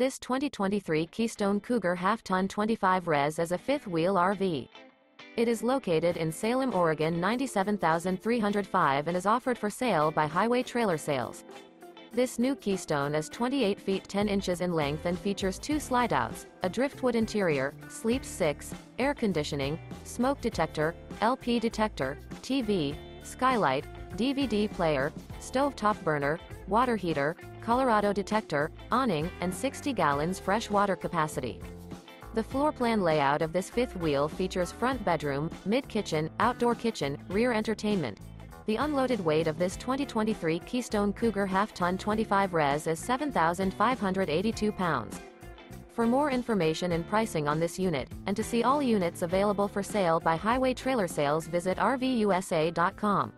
This 2023 Keystone Cougar half-ton 25 res is a fifth-wheel RV. It is located in Salem, Oregon 97305 and is offered for sale by Highway Trailer Sales. This new Keystone is 28 feet 10 inches in length and features two slide-outs, a driftwood interior, sleeps 6, air conditioning, smoke detector, LP detector, TV, skylight, DVD player, stovetop burner, water heater, Colorado detector, awning, and 60 gallons fresh water capacity. The floor plan layout of this fifth wheel features front bedroom, mid-kitchen, outdoor kitchen, rear entertainment. The unloaded weight of this 2023 Keystone Cougar half-ton 25 res is 7,582 pounds. For more information and pricing on this unit, and to see all units available for sale by Highway Trailer Sales visit RVUSA.com.